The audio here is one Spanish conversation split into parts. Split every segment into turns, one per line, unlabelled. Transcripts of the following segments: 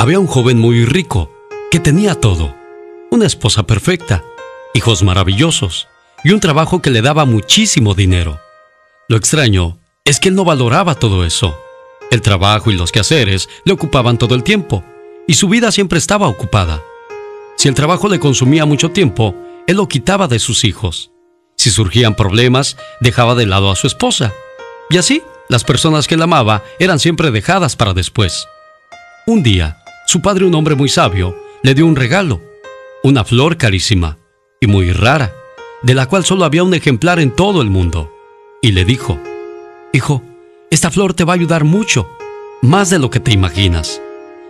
Había un joven muy rico que tenía todo. Una esposa perfecta, hijos maravillosos y un trabajo que le daba muchísimo dinero. Lo extraño es que él no valoraba todo eso. El trabajo y los quehaceres le ocupaban todo el tiempo y su vida siempre estaba ocupada. Si el trabajo le consumía mucho tiempo, él lo quitaba de sus hijos. Si surgían problemas, dejaba de lado a su esposa. Y así, las personas que él amaba eran siempre dejadas para después. Un día, su padre, un hombre muy sabio, le dio un regalo, una flor carísima y muy rara, de la cual solo había un ejemplar en todo el mundo, y le dijo, Hijo, esta flor te va a ayudar mucho, más de lo que te imaginas.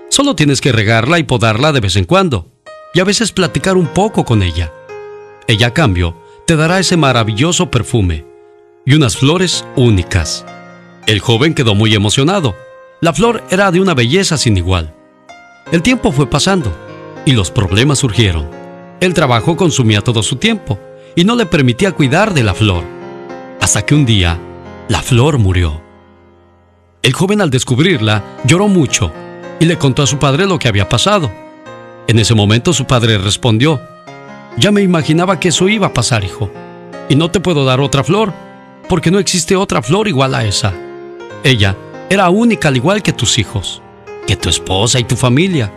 Solo tienes que regarla y podarla de vez en cuando, y a veces platicar un poco con ella. Ella a cambio te dará ese maravilloso perfume y unas flores únicas. El joven quedó muy emocionado. La flor era de una belleza sin igual. El tiempo fue pasando y los problemas surgieron. El trabajo consumía todo su tiempo y no le permitía cuidar de la flor. Hasta que un día, la flor murió. El joven al descubrirla lloró mucho y le contó a su padre lo que había pasado. En ese momento su padre respondió, ya me imaginaba que eso iba a pasar, hijo, y no te puedo dar otra flor, porque no existe otra flor igual a esa. Ella era única al igual que tus hijos, que tu esposa y tu familia.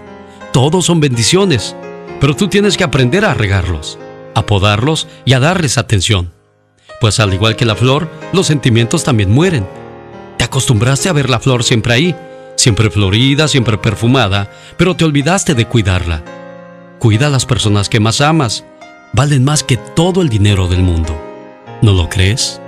Todos son bendiciones, pero tú tienes que aprender a regarlos, a podarlos y a darles atención. Pues al igual que la flor, los sentimientos también mueren. Te acostumbraste a ver la flor siempre ahí, siempre florida, siempre perfumada, pero te olvidaste de cuidarla. Cuida a las personas que más amas, valen más que todo el dinero del mundo. ¿No lo crees?